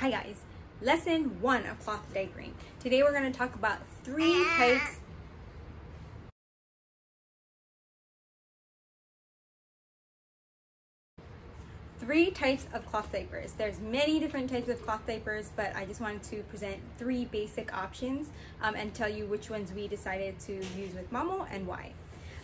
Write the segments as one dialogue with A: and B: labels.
A: Hi guys, lesson one of cloth diapering. Today we're going to talk about three types three types of cloth diapers. There's many different types of cloth diapers, but I just wanted to present three basic options um, and tell you which ones we decided to use with Mamo and why.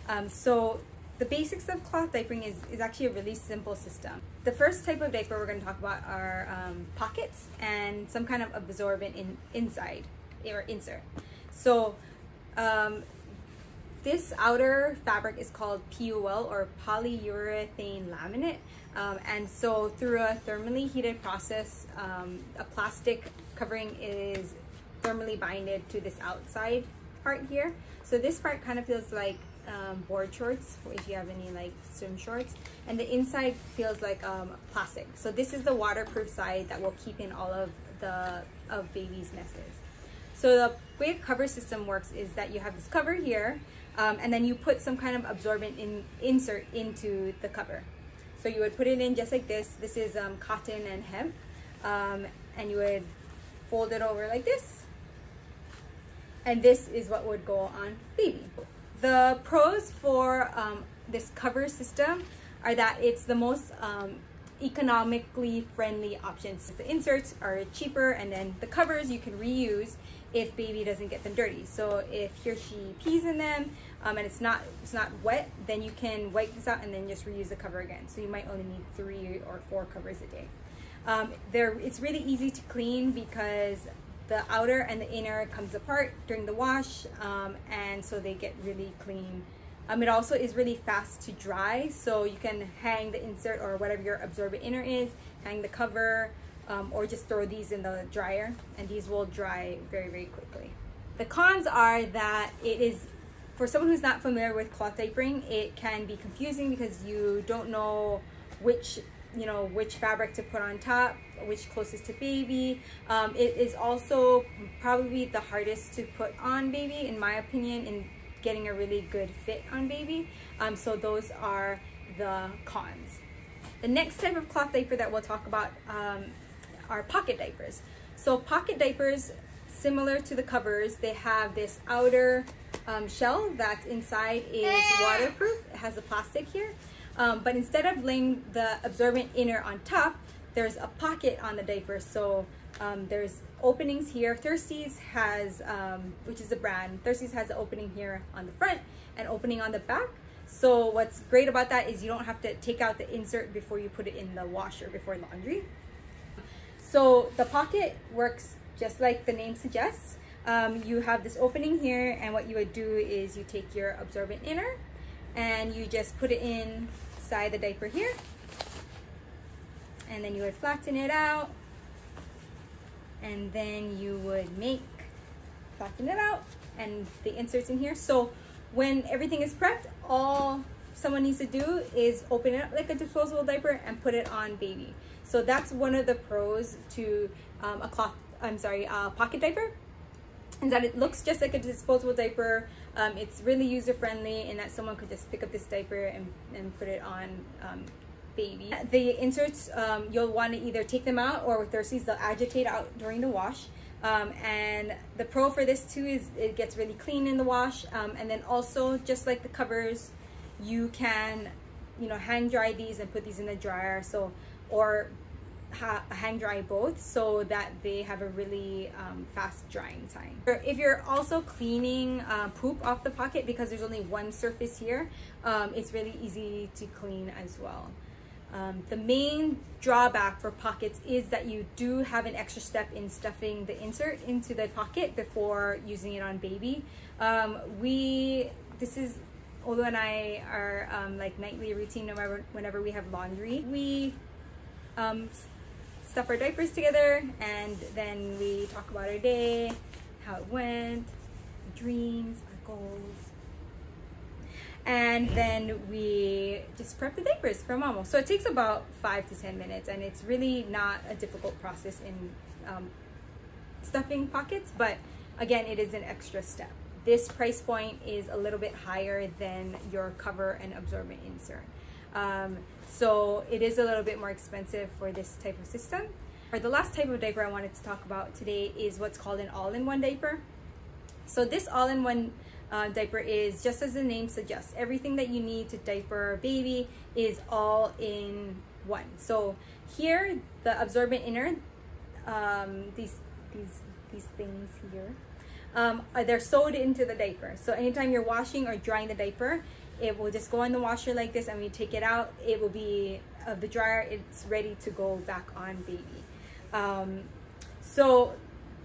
A: Um, so the basics of cloth diapering is, is actually a really simple system. The first type of diaper we're going to talk about are um, pockets and some kind of absorbent in, inside or insert. So um, this outer fabric is called PUL or polyurethane laminate. Um, and so through a thermally heated process, um, a plastic covering is thermally binded to this outside part here. So this part kind of feels like um, board shorts if you have any like swim shorts. And the inside feels like um, plastic. So this is the waterproof side that will keep in all of the of baby's messes. So the way a cover system works is that you have this cover here um, and then you put some kind of absorbent in, insert into the cover. So you would put it in just like this. This is um, cotton and hemp. Um, and you would fold it over like this and this is what would go on baby the pros for um, this cover system are that it's the most um, economically friendly options. The inserts are cheaper and then the covers you can reuse if baby doesn't get them dirty. So if he or she pees in them um, and it's not it's not wet, then you can wipe this out and then just reuse the cover again. So you might only need three or four covers a day. Um, it's really easy to clean because the outer and the inner comes apart during the wash um, and so they get really clean. Um, it also is really fast to dry so you can hang the insert or whatever your absorbent inner is hang the cover um, or just throw these in the dryer and these will dry very very quickly. The cons are that it is for someone who's not familiar with cloth diapering it can be confusing because you don't know which you know which fabric to put on top which closest to baby. Um, it is also probably the hardest to put on baby in my opinion in getting a really good fit on baby. Um, so those are the cons. The next type of cloth diaper that we'll talk about um, are pocket diapers. So pocket diapers similar to the covers they have this outer um, shell that inside is waterproof. It has a plastic here um, but instead of laying the absorbent inner on top, there's a pocket on the diaper. So um, there's openings here. Thirsties has, um, which is a brand, Thirsties has an opening here on the front and opening on the back. So what's great about that is you don't have to take out the insert before you put it in the washer before laundry. So the pocket works just like the name suggests. Um, you have this opening here and what you would do is you take your absorbent inner and you just put it inside the diaper here. And then you would flatten it out. And then you would make flatten it out. And the inserts in here. So when everything is prepped all someone needs to do is open it up like a disposable diaper and put it on baby. So that's one of the pros to um, a cloth i'm sorry a pocket diaper is that it looks just like a disposable diaper. Um, it's really user friendly in that someone could just pick up this diaper and, and put it on um, baby. The inserts, um, you'll want to either take them out or with Thirsties, they'll agitate out during the wash. Um, and the pro for this too is it gets really clean in the wash. Um, and then also, just like the covers, you can, you know, hang dry these and put these in the dryer. So, or hang dry both so that they have a really um, fast drying time. If you're also cleaning uh, poop off the pocket because there's only one surface here, um, it's really easy to clean as well. Um, the main drawback for pockets is that you do have an extra step in stuffing the insert into the pocket before using it on baby. Um, we, this is Olu and I are um, like nightly routine whenever, whenever we have laundry. We um, stuff our diapers together and then we talk about our day, how it went, dreams, our goals. And then we just prep the diapers for Mamo. So it takes about five to 10 minutes and it's really not a difficult process in um, stuffing pockets, but again, it is an extra step. This price point is a little bit higher than your cover and absorbent insert. Um, so it is a little bit more expensive for this type of system. or the last type of diaper I wanted to talk about today is what's called an all-in-one diaper. So this all-in-one uh, diaper is just as the name suggests, everything that you need to diaper a baby is all in one. So here, the absorbent inner, um, these these these things here, um, they're sewed into the diaper. So anytime you're washing or drying the diaper, it will just go in the washer like this and we take it out it will be of the dryer. It's ready to go back on baby. Um, so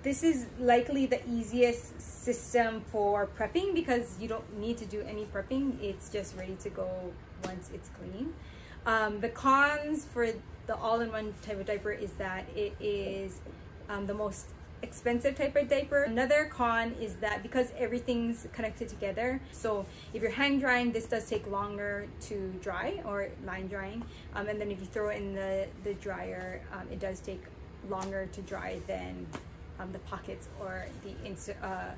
A: this is likely the easiest system for prepping because you don't need to do any prepping. It's just ready to go once it's clean. Um, the cons for the all-in-one type of diaper is that it is um, the most expensive type of diaper. Another con is that because everything's connected together, so if you're hang drying, this does take longer to dry or line drying. Um, and then if you throw it in the, the dryer, um, it does take longer to dry than um, the pockets or the uh,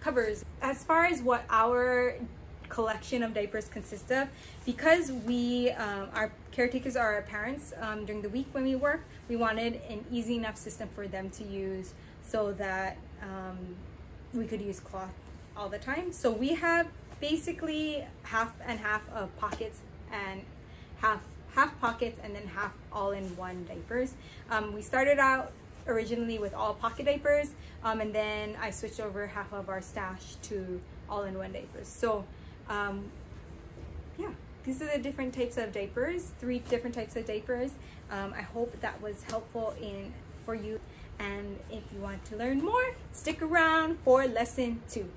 A: covers. As far as what our collection of diapers consists of, because we, um, our caretakers are our parents um, during the week when we work, we wanted an easy enough system for them to use so that um, we could use cloth all the time. So we have basically half and half of pockets and half half pockets and then half all-in-one diapers. Um, we started out originally with all pocket diapers um, and then I switched over half of our stash to all-in-one diapers. So um, yeah, these are the different types of diapers, three different types of diapers. Um, I hope that was helpful in for you. And if you want to learn more, stick around for lesson two.